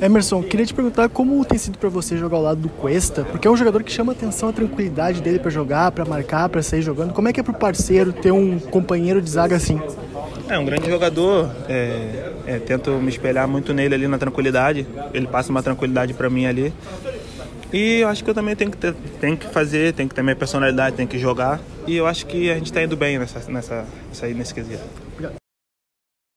Emerson, queria te perguntar como tem sido para você jogar ao lado do Cuesta, porque é um jogador que chama atenção a tranquilidade dele para jogar, para marcar, para sair jogando. Como é que é pro parceiro ter um companheiro de zaga assim? É um grande jogador, é, é, tento me espelhar muito nele ali na tranquilidade. Ele passa uma tranquilidade para mim ali. E eu acho que eu também tenho que, ter, tenho que fazer, tenho que ter minha personalidade, tenho que jogar. E eu acho que a gente está indo bem nessa, nessa, nessa, nesse quesito.